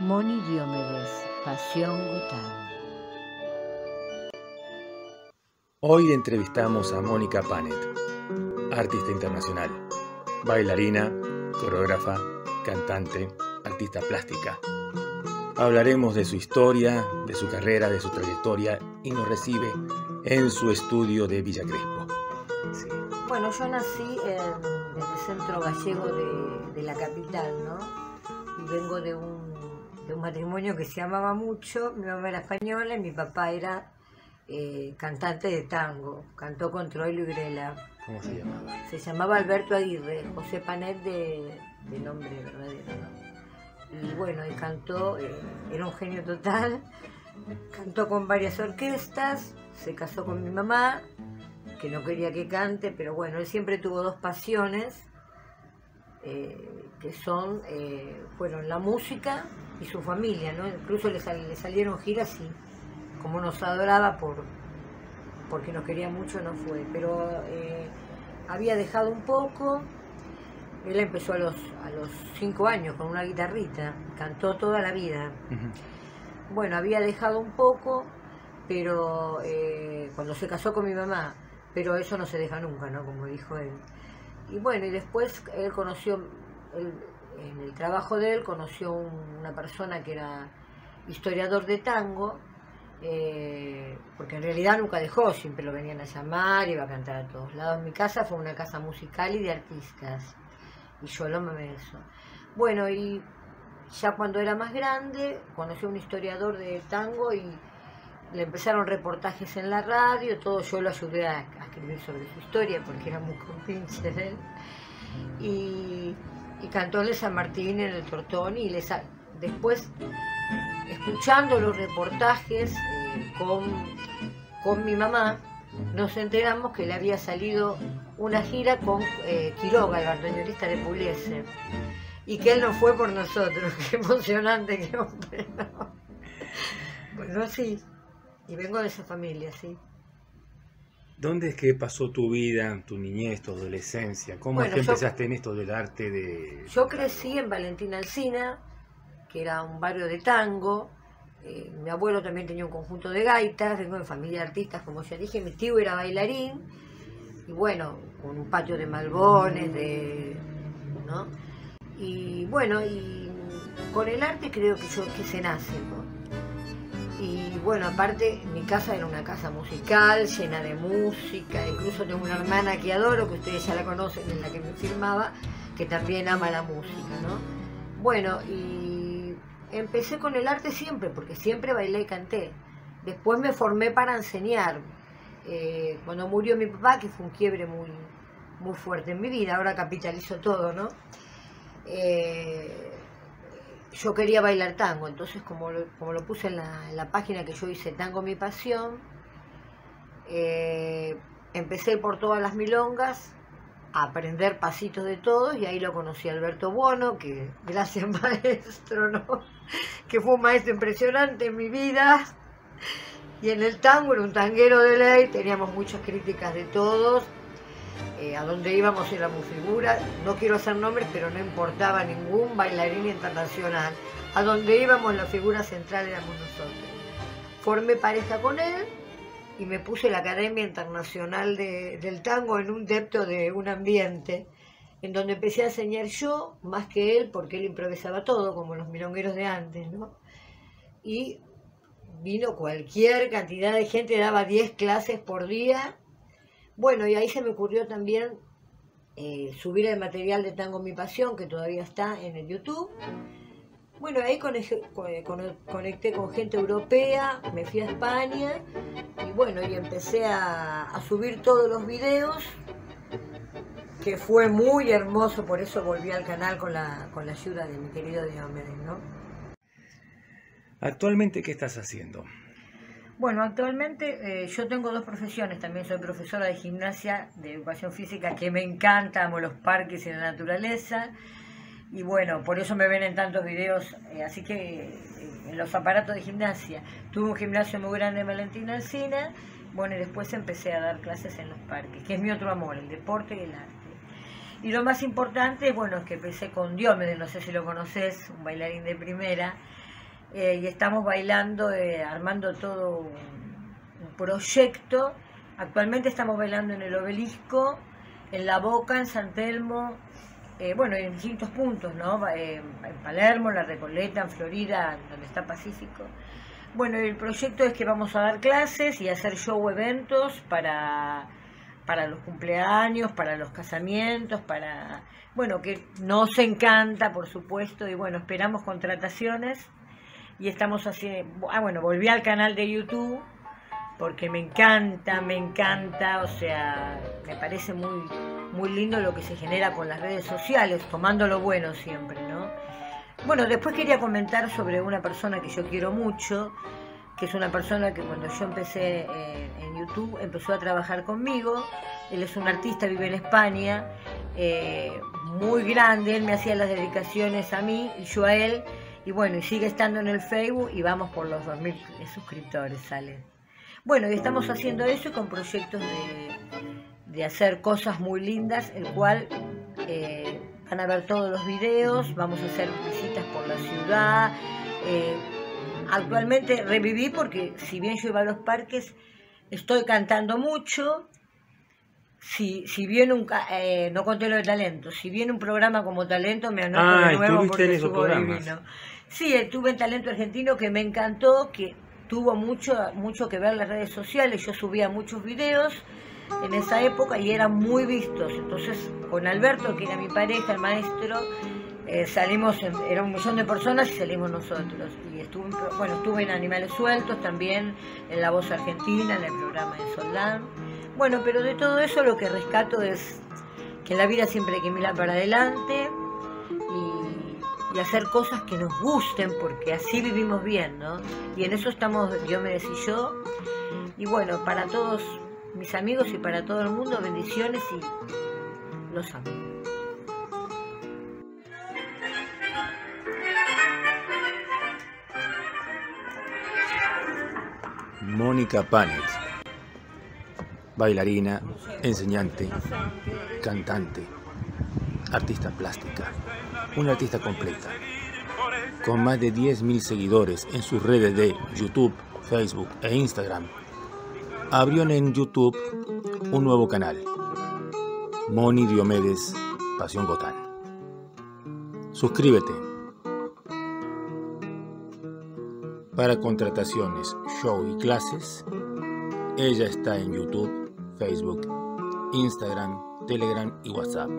Moni Diomedes, Pasión Gután. Hoy entrevistamos a Mónica Panet, artista internacional, bailarina, coreógrafa, cantante, artista plástica. Hablaremos de su historia, de su carrera, de su trayectoria y nos recibe en su estudio de Villa Crespo. Bueno, yo nací en, el centro gallego de, la capital, ¿no? Y vengo de un, de un matrimonio que se amaba mucho. Mi mamá era española y mi papá era eh, cantante de tango, cantó con Troilo y Grela. ¿Cómo se llamaba? Se llamaba Alberto Aguirre, José Panet de, nombre verdadero. Y bueno, y cantó, eh, era un genio total, cantó con varias orquestas, se casó con mi mamá, que no quería que cante, pero bueno, él siempre tuvo dos pasiones, eh, que son, fueron la música y su familia, ¿no? Incluso le, le salieron giras y como nos adoraba por porque nos quería mucho, no fue. Pero eh, había dejado un poco. Él empezó a los, a los cinco años con una guitarrita, cantó toda la vida. Bueno, había dejado un poco, pero eh, cuando se casó con mi mamá, pero eso no se deja nunca, ¿no? Como dijo él. Y bueno, y después él conoció, en el trabajo de él conoció una persona que era historiador de tango, eh, porque en realidad nunca dejó, siempre lo venían a llamar, iba a cantar a todos lados. Mi casa fue una casa musical y de artistas, y yo lo me eso. Bueno, y ya cuando era más grande, conocí a un historiador de tango y le empezaron reportajes en la radio, todo yo lo ayudé a, escribir sobre su historia porque era muy compinche de él. Y, y cantó en San Martín en el Tortón y después escuchando los reportajes eh, con, mi mamá, nos enteramos que le había salido una gira con eh, Quiroga, el bandoneonista de Pugliese, y que él no fue por nosotros. Qué emocionante, qué hombre. Bueno, sí, y vengo de esa familia, sí. ¿Dónde es que pasó tu vida, tu niñez, tu adolescencia? ¿Cómo es que empezaste en esto del arte de...? Yo crecí en Valentina Alcina, que era un barrio de tango. Eh, mi abuelo también tenía un conjunto de gaitas, vengo en familia de artistas, como ya dije, mi tío era bailarín, y bueno, con un patio de malbones, de, ¿no? Y bueno, y con el arte creo que yo que se nace, bueno, aparte, mi casa era una casa musical, llena de música, incluso tengo una hermana que adoro, que ustedes ya la conocen, en la que me firmaba, que también ama la música, ¿no? Bueno, y empecé con el arte siempre, porque siempre bailé y canté. Después me formé para enseñar. Eh, cuando murió mi papá, que fue un quiebre muy, muy fuerte en mi vida, ahora capitalizo todo, ¿no? Eh, yo quería bailar tango, entonces como lo, como lo puse en la, página que yo hice, Tango Mi Pasión, eh, empecé por todas las milongas, aprender pasitos de todos y ahí lo conocí a Alberto Bono, que gracias maestro, ¿no? que fue un maestro impresionante en mi vida. Y en el tango era un tanguero de ley, teníamos muchas críticas de todos. Eh, a donde íbamos éramos figuras, no quiero hacer nombres, pero no importaba ningún bailarín internacional. A donde íbamos la figura central éramos nosotros. Formé pareja con él y me puse la Academia Internacional del Tango en un depto de un ambiente, en donde empecé a enseñar yo más que él, porque él improvisaba todo, como los milongueros de antes, ¿no? Y vino cualquier cantidad de gente, daba 10 clases por día. Bueno, y ahí se me ocurrió también eh, subir el material de Tango Mi Pasión, que todavía está en el YouTube bueno, ahí conecté con gente europea, me fui a España y bueno, y empecé a, subir todos los videos, que fue muy hermoso, por eso volví al canal con la, con la ayuda de mi querido Diomedes, ¿no? Actualmente, ¿qué estás haciendo? Bueno, actualmente eh, yo tengo dos profesiones, también soy profesora de gimnasia, de educación física, que me encanta, amo los parques y la naturaleza, y bueno, por eso me ven en tantos videos, eh, así que eh, en los aparatos de gimnasia. Tuve un gimnasio muy grande en Valentina Alcina, bueno, y después empecé a dar clases en los parques, que es mi otro amor, el deporte y el arte. Y lo más importante, bueno, es que empecé con Diomedes, no sé si lo conoces, un bailarín de primera, eh, y estamos bailando, eh, armando todo un, proyecto. Actualmente estamos bailando en el obelisco, en La Boca, en San Telmo, eh, bueno, en distintos puntos, ¿no? en Palermo, en La Recoleta, en Florida, donde está Pacífico. Bueno, el proyecto es que vamos a dar clases y hacer show eventos para para los cumpleaños, para los casamientos, para, bueno, que nos encanta, por supuesto, y bueno, esperamos contrataciones y estamos haciendo, ah, bueno, volví al canal de YouTube porque me encanta, me encanta, o sea, me parece muy, muy lindo lo que se genera con las redes sociales, tomando lo bueno siempre, ¿no? Bueno, después quería comentar sobre una persona que yo quiero mucho, que es una persona que cuando yo empecé eh, en YouTube empezó a trabajar conmigo. Él es un artista, vive en España, eh, muy grande, él me hacía las dedicaciones a mí y yo a él. Y bueno, y sigue estando en el Facebook y vamos por los 2.000 suscriptores, sale. Bueno, y estamos haciendo eso con proyectos de, hacer cosas muy lindas, el cual eh, van a ver todos los videos, vamos a hacer visitas por la ciudad actualmente reviví porque si bien yo iba a los parques, estoy cantando mucho. Si, si viene un, eh, no conté lo de talento, si viene un programa como talento me anoto ah, de nuevo porque subo divino. Sí, estuve en Talento Argentino que me encantó, que tuvo mucho, mucho que ver las redes sociales, yo subía muchos videos en esa época y eran muy vistos. Entonces, con Alberto, que era mi pareja, el maestro, eh, salimos, era un millón de personas y salimos nosotros. Y estuve, bueno, estuve en Animales Sueltos también, en La Voz Argentina, en el programa de Soldán. Bueno, pero de todo eso lo que rescato es que en la vida siempre hay que mirar para adelante y, hacer cosas que nos gusten, porque así vivimos bien, ¿no? Y en eso estamos, yo me y yo. Y bueno, para todos mis amigos y para todo el mundo, bendiciones y los amo. Mónica Panet, bailarina, enseñante, cantante, artista plástica, una artista completa, con más de 10.000 seguidores en sus redes de YouTube, Facebook e Instagram. Abrió en YouTube un nuevo canal, Moni Diomedes Pasión Gotán. Suscríbete Para contrataciones, show y clases, ella está en YouTube, Facebook, Instagram, Telegram y WhatsApp.